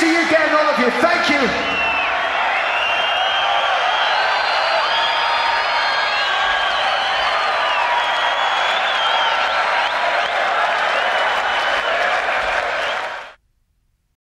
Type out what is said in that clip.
see you again, all of you. Thank you.